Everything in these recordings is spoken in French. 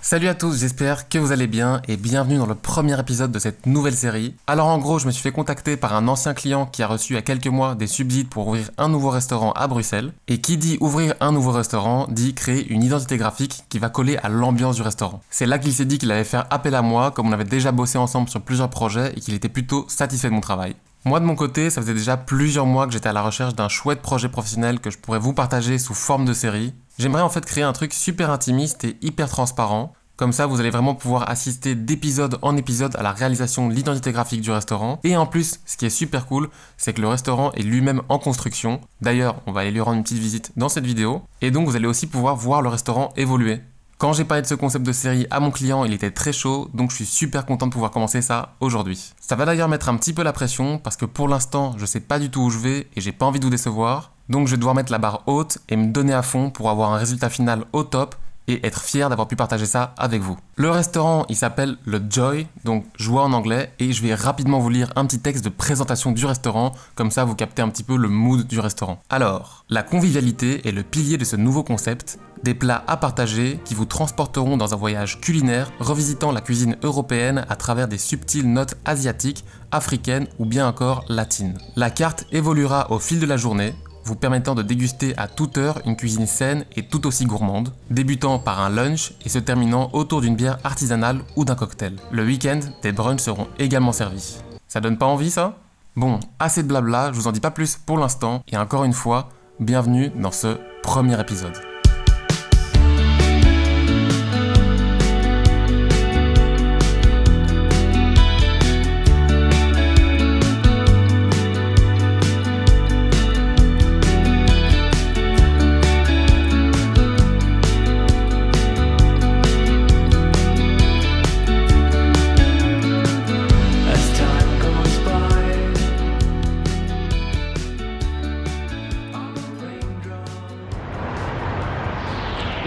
Salut à tous, j'espère que vous allez bien et bienvenue dans le premier épisode de cette nouvelle série. Alors en gros, je me suis fait contacter par un ancien client qui a reçu il y a quelques mois des subsides pour ouvrir un nouveau restaurant à Bruxelles. Et qui dit ouvrir un nouveau restaurant dit créer une identité graphique qui va coller à l'ambiance du restaurant. C'est là qu'il s'est dit qu'il allait faire appel à moi, comme on avait déjà bossé ensemble sur plusieurs projets et qu'il était plutôt satisfait de mon travail. Moi de mon côté, ça faisait déjà plusieurs mois que j'étais à la recherche d'un chouette projet professionnel que je pourrais vous partager sous forme de série. J'aimerais en fait créer un truc super intimiste et hyper transparent. Comme ça, vous allez vraiment pouvoir assister d'épisode en épisode à la réalisation de l'identité graphique du restaurant. Et en plus, ce qui est super cool, c'est que le restaurant est lui-même en construction. D'ailleurs, on va aller lui rendre une petite visite dans cette vidéo. Et donc, vous allez aussi pouvoir voir le restaurant évoluer. Quand j'ai parlé de ce concept de série à mon client, il était très chaud, donc je suis super content de pouvoir commencer ça aujourd'hui. Ça va d'ailleurs mettre un petit peu la pression, parce que pour l'instant, je sais pas du tout où je vais et j'ai pas envie de vous décevoir. Donc je vais devoir mettre la barre haute et me donner à fond pour avoir un résultat final au top et être fier d'avoir pu partager ça avec vous. Le restaurant, il s'appelle le Joy, donc joie en anglais, et je vais rapidement vous lire un petit texte de présentation du restaurant, comme ça vous captez un petit peu le mood du restaurant. Alors, la convivialité est le pilier de ce nouveau concept, des plats à partager qui vous transporteront dans un voyage culinaire revisitant la cuisine européenne à travers des subtiles notes asiatiques, africaines ou bien encore latines. La carte évoluera au fil de la journée, vous permettant de déguster à toute heure une cuisine saine et tout aussi gourmande, débutant par un lunch et se terminant autour d'une bière artisanale ou d'un cocktail. Le week-end, des brunchs seront également servis. Ça donne pas envie ça? Bon, assez de blabla, je vous en dis pas plus pour l'instant, et encore une fois, bienvenue dans ce premier épisode.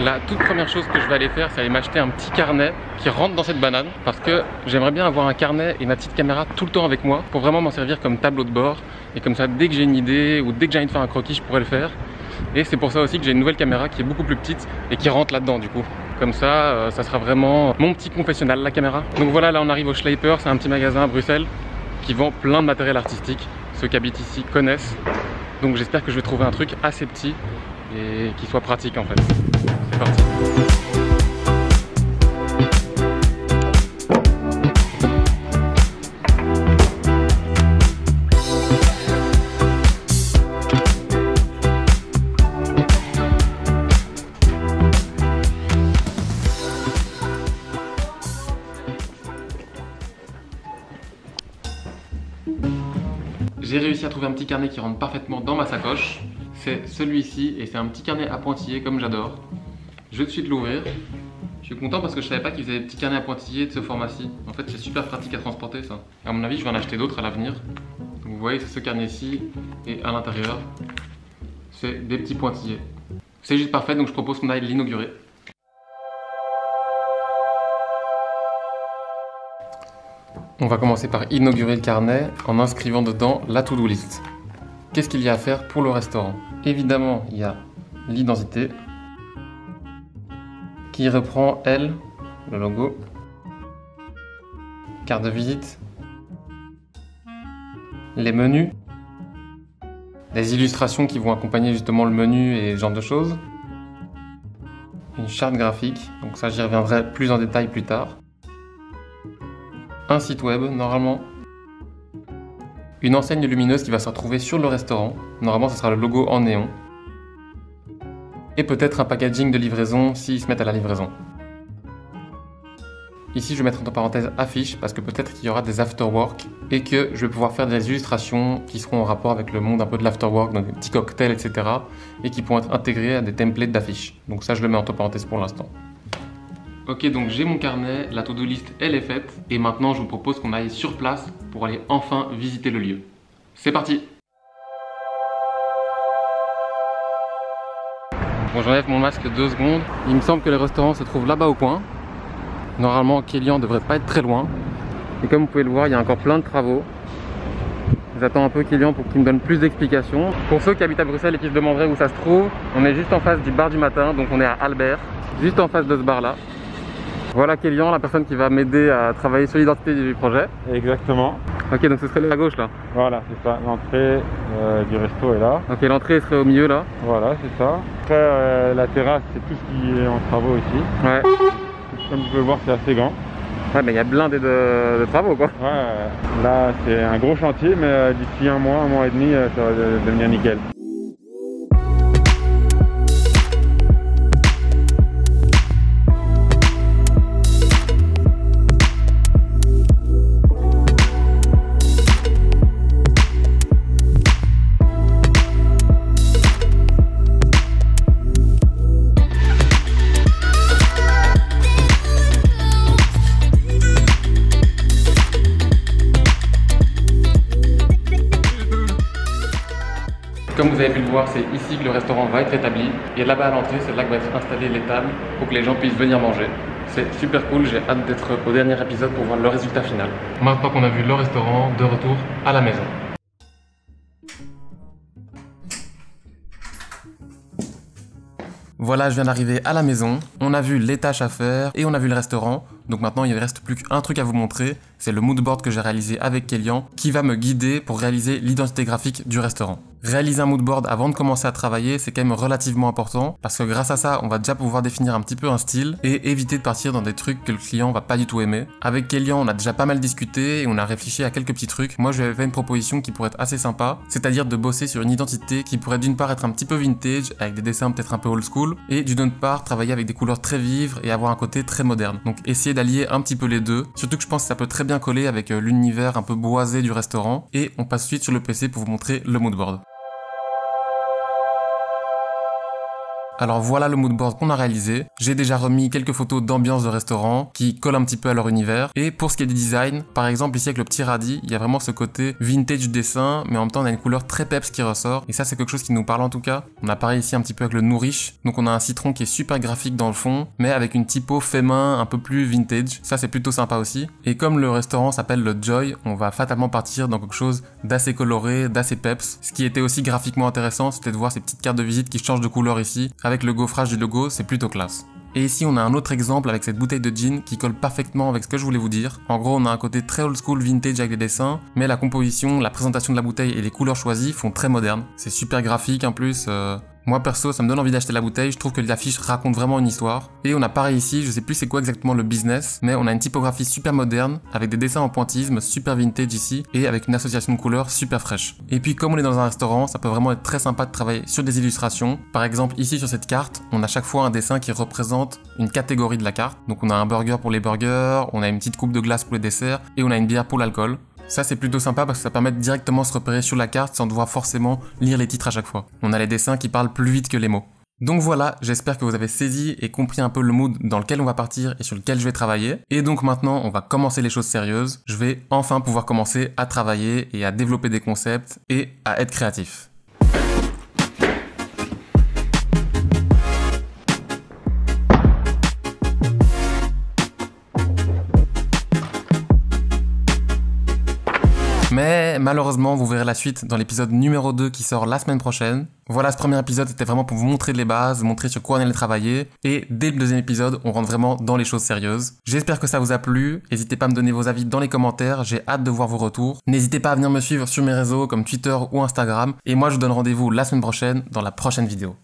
La toute première chose que je vais aller faire, c'est aller m'acheter un petit carnet qui rentre dans cette banane parce que j'aimerais bien avoir un carnet et ma petite caméra tout le temps avec moi pour vraiment m'en servir comme tableau de bord et comme ça dès que j'ai une idée ou dès que j'ai envie de faire un croquis, je pourrais le faire. Et c'est pour ça aussi que j'ai une nouvelle caméra qui est beaucoup plus petite et qui rentre là-dedans du coup. Comme ça, euh, ça sera vraiment mon petit confessionnal, la caméra. Donc voilà, là on arrive au Schleiper, c'est un petit magasin à Bruxelles qui vend plein de matériel artistique. Ceux qui habitent ici connaissent. Donc j'espère que je vais trouver un truc assez petit et qui soit pratique en fait. C'est parti. J'ai réussi à trouver un petit carnet qui rentre parfaitement dans ma sacoche. C'est celui-ci et c'est un petit carnet à pointillés comme j'adore. Je vais tout de suite l'ouvrir. Je suis content parce que je savais pas qu'ils faisaient des petits carnets à pointillés de ce format-ci. En fait, c'est super pratique à transporter ça. À mon avis, je vais en acheter d'autres à l'avenir. Vous voyez, c'est ce carnet-ci et à l'intérieur, c'est des petits pointillés. C'est juste parfait, donc je propose qu'on aille l'inaugurer. On va commencer par inaugurer le carnet en inscrivant dedans la to-do list. Qu'est-ce qu'il y a à faire pour le restaurant? Évidemment, il y a l'identité qui reprend, elle, le logo, carte de visite, les menus, les illustrations qui vont accompagner justement le menu et ce genre de choses, une charte graphique, donc ça j'y reviendrai plus en détail plus tard, un site web normalement, une enseigne lumineuse qui va se retrouver sur le restaurant, normalement ce sera le logo en néon, et peut-être un packaging de livraison s'ils se mettent à la livraison. Ici, je vais mettre entre parenthèses affiche parce que peut-être qu'il y aura des afterwork et que je vais pouvoir faire des illustrations qui seront en rapport avec le monde un peu de l'afterwork, donc des petits cocktails, etc. et qui pourront être intégrés à des templates d'affiches. Donc ça, je le mets entre parenthèses pour l'instant. Ok, donc j'ai mon carnet, la to-do list, elle est faite et maintenant, je vous propose qu'on aille sur place pour aller enfin visiter le lieu. C'est parti Bon, j'enlève mon masque deux secondes. Il me semble que le restaurant se trouve là-bas au coin. Normalement, Kélian devrait pas être très loin. Et comme vous pouvez le voir, il y a encore plein de travaux. J'attends un peu Kélian pour qu'il me donne plus d'explications. Pour ceux qui habitent à Bruxelles et qui se demanderaient où ça se trouve, on est juste en face du bar du matin, donc on est à Albert, juste en face de ce bar-là. Voilà Kélian, la personne qui va m'aider à travailler sur l'identité du projet. Exactement. Ok, donc ce serait à gauche là. Voilà, c'est ça. L'entrée euh, du resto est là. Ok, l'entrée serait au milieu là. Voilà, c'est ça. Après, euh, la terrasse, c'est tout ce qui est en travaux ici. Ouais. Comme tu peux le voir, c'est assez grand. Ouais, mais il y a blindé de, de travaux quoi. Ouais, là, c'est un gros chantier, mais euh, d'ici un mois, un mois et demi, euh, ça va de- devenir nickel. Comme vous avez pu le voir, c'est ici que le restaurant va être établi. Et là-bas à l'entrée, c'est là que va être installé les tables pour que les gens puissent venir manger. C'est super cool, j'ai hâte d'être au dernier épisode pour voir le résultat final. Maintenant qu'on a vu le restaurant, de retour à la maison. Voilà, je viens d'arriver à la maison. On a vu les tâches à faire et on a vu le restaurant. Donc maintenant, il ne reste plus qu'un truc à vous montrer. C'est le mood board que j'ai réalisé avec Kélian qui va me guider pour réaliser l'identité graphique du restaurant. Réaliser un mood board avant de commencer à travailler, c'est quand même relativement important parce que grâce à ça, on va déjà pouvoir définir un petit peu un style et éviter de partir dans des trucs que le client va pas du tout aimer. Avec Kélian, on a déjà pas mal discuté et on a réfléchi à quelques petits trucs. Moi, je lui avais fait une proposition qui pourrait être assez sympa, c'est-à-dire de bosser sur une identité qui pourrait d'une part être un petit peu vintage avec des dessins peut-être un peu old school et d'une autre part travailler avec des couleurs très vives et avoir un côté très moderne. Donc essayer d'allier un petit peu les deux. Surtout que je pense que ça peut très bien coller avec euh, l'univers un peu boisé du restaurant et on passe suite sur le PC pour vous montrer le mood Alors voilà le mood board qu'on a réalisé. J'ai déjà remis quelques photos d'ambiance de restaurant qui collent un petit peu à leur univers. Et pour ce qui est du design, par exemple ici avec le petit radis, il y a vraiment ce côté vintage dessin, mais en même temps on a une couleur très peps qui ressort. Et ça c'est quelque chose qui nous parle en tout cas. On a pareil ici un petit peu avec le nourriche. Donc on a un citron qui est super graphique dans le fond, mais avec une typo fait main un peu plus vintage. Ça c'est plutôt sympa aussi. Et comme le restaurant s'appelle le Joy, on va fatalement partir dans quelque chose d'assez coloré, d'assez peps. Ce qui était aussi graphiquement intéressant, c'était de voir ces petites cartes de visite qui changent de couleur ici. Le gaufrage du logo, c'est plutôt classe. Et ici, on a un autre exemple avec cette bouteille de gin qui colle parfaitement avec ce que je voulais vous dire. En gros, on a un côté très old school vintage avec des dessins, mais la composition, la présentation de la bouteille et les couleurs choisies font très moderne. C'est super graphique en plus. euh, Moi perso, ça me donne envie d'acheter la bouteille. Je trouve que l'affiche raconte vraiment une histoire. Et on a pareil ici, je sais plus c'est quoi exactement le business, mais on a une typographie super moderne avec des dessins en pointillisme super vintage ici et avec une association de couleurs super fraîche. Et puis comme on est dans un restaurant, ça peut vraiment être très sympa de travailler sur des illustrations. Par exemple ici sur cette carte, on a chaque fois un dessin qui représente une catégorie de la carte. Donc on a un burger pour les burgers, on a une petite coupe de glace pour les desserts et on a une bière pour l'alcool. Ça c'est plutôt sympa parce que ça permet de directement se repérer sur la carte sans devoir forcément lire les titres à chaque fois. On a les dessins qui parlent plus vite que les mots. Donc voilà, j'espère que vous avez saisi et compris un peu le mood dans lequel on va partir et sur lequel je vais travailler. Et donc maintenant, on va commencer les choses sérieuses. Je vais enfin pouvoir commencer à travailler et à développer des concepts et à être créatif. Mais malheureusement, vous verrez la suite dans l'épisode numéro 2 qui sort la semaine prochaine. Voilà, ce premier épisode c'était vraiment pour vous montrer les bases, vous montrer sur quoi on allait travailler. Et dès le deuxième épisode, on rentre vraiment dans les choses sérieuses. J'espère que ça vous a plu. N'hésitez pas à me donner vos avis dans les commentaires. J'ai hâte de voir vos retours. N'hésitez pas à venir me suivre sur mes réseaux comme Twitter ou Instagram. Et moi, je vous donne rendez-vous la semaine prochaine dans la prochaine vidéo.